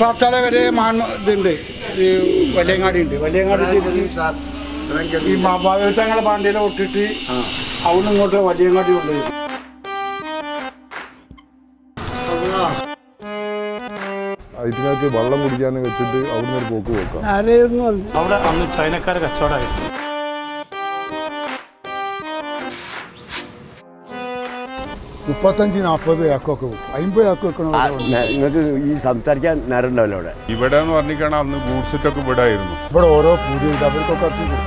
പത്തല വരെ മാൻ ഇതുണ്ട്. ഈ വലിയങ്ങാടി ഉണ്ട് വലിയങ്ങാടി ശരിക്കും ഈ ഭാഗത്തങ്ങളെ പാണ്ഡ്യയിലെ ഒട്ടിട്ട് അവിടെ ഇങ്ങോട്ട് വലിയങ്ങാടി ഉണ്ട് ഇതിനകത്ത് വെള്ളം കുടിക്കാൻ വെച്ചിട്ട് അവിടുന്ന് ഒരു പോക്ക് പോക്കാം അവിടെ അന്ന് ചൈനക്കാരെ കച്ചവടമായിരുന്നു. മുപ്പത്തഞ്ച് നാൽപ്പത് ഏക്കൊക്കെ വെക്കും. അമ്പത് ഏക്കർ വെക്കണ നിങ്ങൾക്ക് ഈ സംസാരിക്കാൻ നേരം ഉണ്ടാവില്ല അവിടെ. ഇവിടെ എന്ന് പറഞ്ഞിട്ടാണ് അന്ന് ഗൂഡ്സിറ്റൊക്കെ ഇവിടെ ആയിരുന്നു ഇവിടെ ഓരോ പൂടിയുണ്ട് അവർക്കൊക്കെ കൊടുക്കും.